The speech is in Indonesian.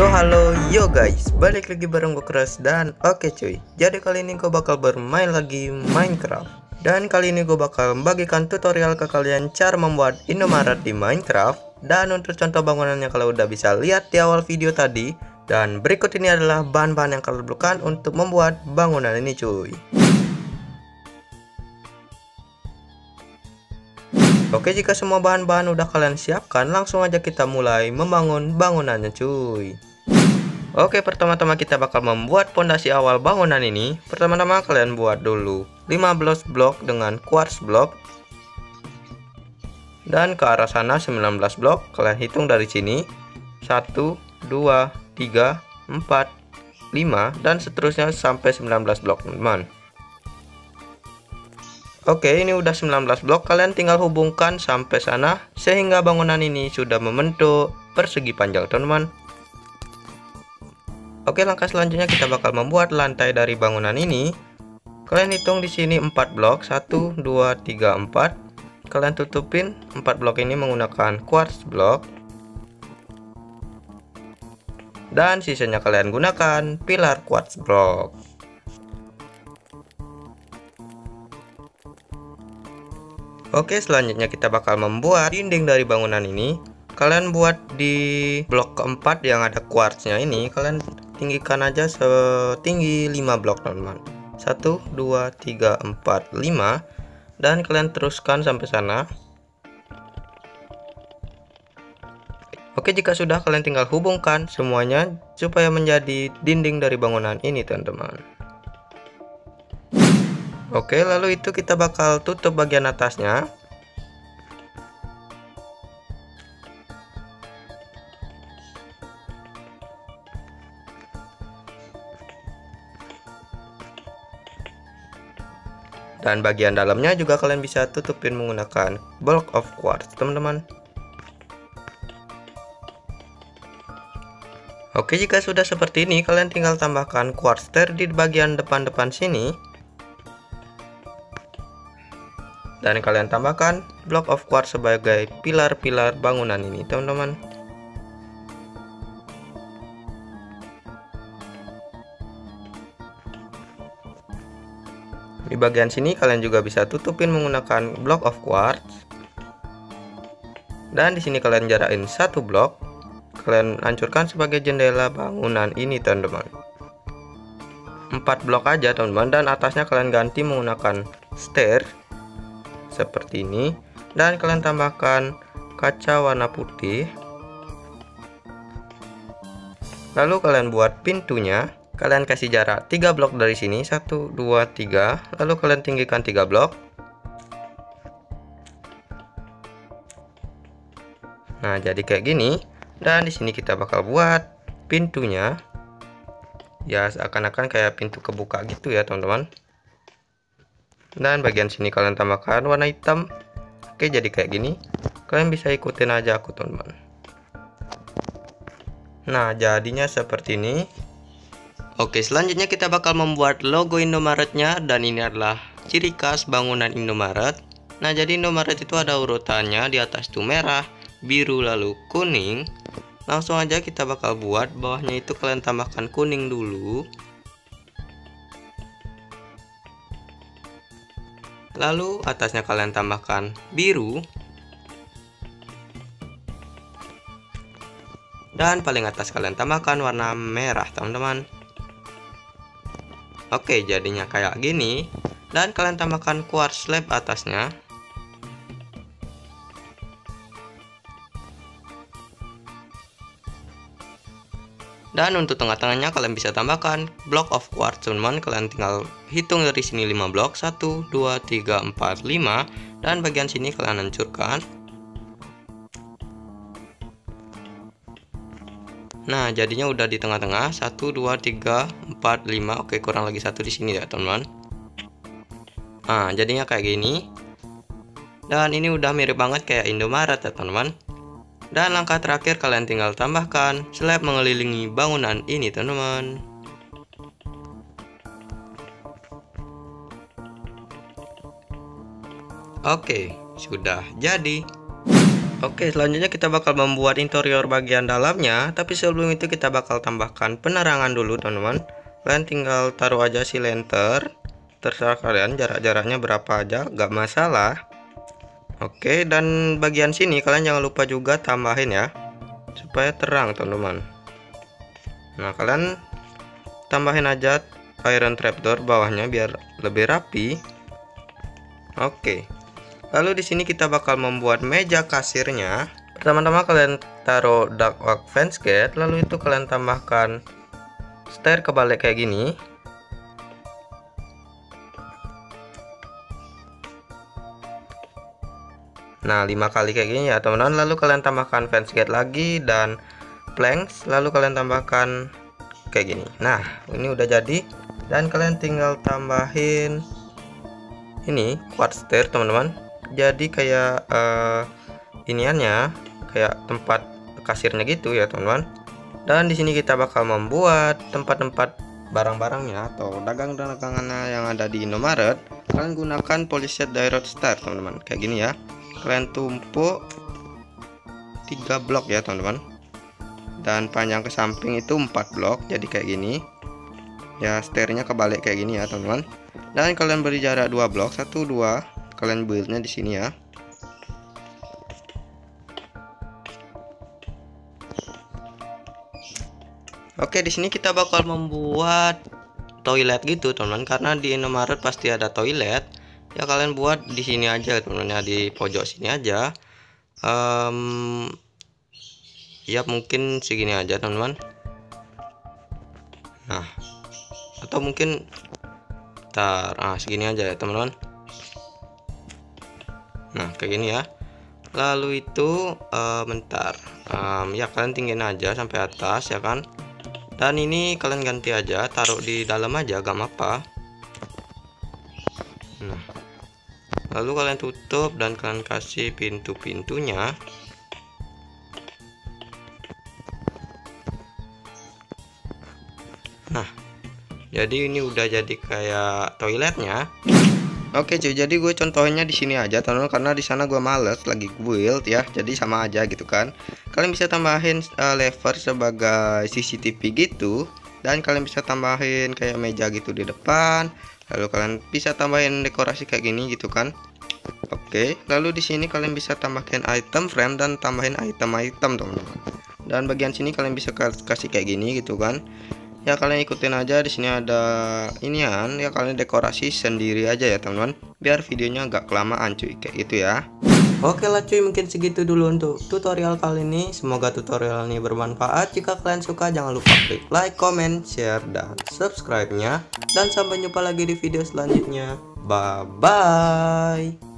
Yo halo. Yo guys. Balik lagi bareng gue Keras. Dan oke okay, cuy. Jadi kali ini gue bakal bermain lagi Minecraft. Dan kali ini gue bakal membagikan tutorial ke kalian Cara membuat Indomaret di Minecraft. Dan untuk contoh bangunannya kalau udah bisa lihat di awal video tadi. Dan berikut ini adalah bahan-bahan yang kalian perlukan untuk membuat bangunan ini cuy Oke jika semua bahan-bahan udah kalian siapkan langsung aja kita mulai membangun bangunannya cuy. Oke pertama-tama kita bakal membuat pondasi awal bangunan ini. Pertama-tama kalian buat dulu 15 blok dengan quartz block Dan ke arah sana 19 blok kalian hitung dari sini. 1, 2, 3, 4, 5 dan seterusnya sampai 19 blok teman-teman Oke ini udah 19 blok. Kalian tinggal hubungkan sampai sana sehingga bangunan ini sudah membentuk persegi panjang teman-teman. Oke langkah selanjutnya kita bakal membuat lantai dari bangunan ini. Kalian hitung di sini 4 blok. 1 2 3 4 kalian tutupin. 4 blok ini menggunakan quartz block. Dan sisanya kalian gunakan pilar quartz block Oke selanjutnya kita bakal membuat dinding dari bangunan ini. Kalian buat di blok keempat yang ada quartznya ini Kalian tinggikan aja setinggi 5 blok teman-teman. 1, 2, 3, 4, 5 Dan kalian teruskan sampai sana. Oke jika sudah kalian tinggal hubungkan semuanya supaya menjadi dinding dari bangunan ini teman-teman Oke lalu itu kita bakal tutup bagian atasnya. Dan bagian dalamnya juga kalian bisa tutupin menggunakan block of quartz teman-teman. Oke jika sudah seperti ini kalian tinggal tambahkan quartz di bagian depan-depan sini dan kalian tambahkan block of quartz sebagai pilar-pilar bangunan ini teman-teman. Di bagian sini kalian juga bisa tutupin menggunakan block of quartz. Dan di sini kalian jarakin satu blok. Kalian hancurkan sebagai jendela bangunan ini teman-teman. 4 blok aja teman-teman. Dan atasnya kalian ganti menggunakan stair seperti ini. Dan kalian tambahkan kaca warna putih. Lalu kalian buat pintunya. Kalian kasih jarak 3 blok dari sini. 1 2 3 lalu kalian tinggikan 3 blok. Nah jadi kayak gini. Dan di sini kita bakal buat pintunya. Ya seakan-akan kayak pintu kebuka gitu ya teman-teman dan bagian sini kalian tambahkan warna hitam. Oke jadi kayak gini. Kalian bisa ikutin aja aku teman-teman. Nah jadinya seperti ini. Oke selanjutnya kita bakal membuat logo Indomaretnya. Dan ini adalah ciri khas bangunan Indomaret. Nah jadi Indomaret itu ada urutannya. Di atas itu merah biru lalu kuning. Langsung aja kita bakal buat bawahnya itu kalian tambahkan kuning dulu lalu atasnya kalian tambahkan biru. Dan paling atas kalian tambahkan warna merah teman-teman. Oke jadinya kayak gini. Dan kalian tambahkan quartz slab atasnya dan untuk tengah-tengahnya kalian bisa tambahkan block of quartz. Teman-teman kalian tinggal hitung dari sini 5 blok 1 2 3 4 5 dan bagian sini kalian hancurkan. Nah jadinya udah di tengah-tengah. 1 2 3 4 5 oke kurang lagi satu di sini ya teman-teman. Nah jadinya kayak gini. Dan ini udah mirip banget kayak Indomaret ya teman-teman dan langkah terakhir kalian tinggal tambahkan slab mengelilingi bangunan ini teman-teman. Oke, sudah jadi. Oke selanjutnya kita bakal membuat interior bagian dalamnya Tapi sebelum itu kita bakal tambahkan penerangan dulu teman-teman Kalian tinggal taruh aja si lenter Terserah kalian jarak-jaraknya berapa aja gak masalah Oke dan bagian sini kalian jangan lupa juga tambahin ya Supaya terang teman-teman Nah kalian tambahin aja iron trapdoor bawahnya biar lebih rapi Oke Lalu di sini kita bakal membuat meja kasirnya. Pertama-tama kalian taruh ductwork fence gate, lalu itu kalian tambahkan stair kebalik kayak gini. Nah, lima kali kayak gini ya, teman-teman. Lalu kalian tambahkan fence gate lagi dan planks, lalu kalian tambahkan kayak gini. Nah, ini udah jadi. Dan kalian tinggal tambahin ini quartz stair, teman-teman. Jadi kayak uh, iniannya kayak tempat kasirnya gitu ya teman-teman. Dan di sini kita bakal membuat tempat-tempat barang-barangnya atau dagang-dagangannya yang ada di Indomaret. Kalian gunakan polyset direct star teman-teman. Kayak gini ya kalian tumpuk tiga blok ya teman-teman. Dan panjang ke samping itu 4 blok jadi kayak gini. Ya setirnya kebalik kayak gini ya teman-teman. Dan kalian beri jarak 2 blok 1 2 kalian buildnya di sini ya. Oke di sini kita bakal membuat toilet gitu teman-teman. Karena di Indomaret pasti ada toilet ya kalian buat di sini aja teman-teman. Ya di pojok sini aja. Um, ya mungkin segini aja teman-teman. Nah atau mungkin tar ah segini aja ya teman-teman. Nah kayak gini ya. Lalu itu uh, bentar. Um, ya kalian tinggiin aja sampai atas ya kan? Dan ini kalian ganti aja taruh di dalam aja gak apa lalu kalian tutup dan kalian kasih pintu-pintunya nah jadi ini udah jadi kayak toiletnya Oke cuy, jadi gue contohnya di sini aja teman karena di sana gue males lagi build ya, jadi sama aja gitu kan. Kalian bisa tambahin uh, lever sebagai CCTV gitu, dan kalian bisa tambahin kayak meja gitu di depan. Lalu kalian bisa tambahin dekorasi kayak gini gitu kan. Oke, lalu di sini kalian bisa tambahkan item frame dan tambahin item-item teman-teman. Dan bagian sini kalian bisa kasih kayak gini gitu kan ya kalian ikutin aja di sini ada inian ya kalian dekorasi sendiri aja ya teman-teman biar videonya agak kelamaan cuy kayak gitu ya Oke lah cuy mungkin segitu dulu untuk tutorial kali ini. Semoga tutorial ini bermanfaat. Jika kalian suka jangan lupa klik like, comment, share, dan subscribe nya Dan sampai jumpa lagi di video selanjutnya. Bye bye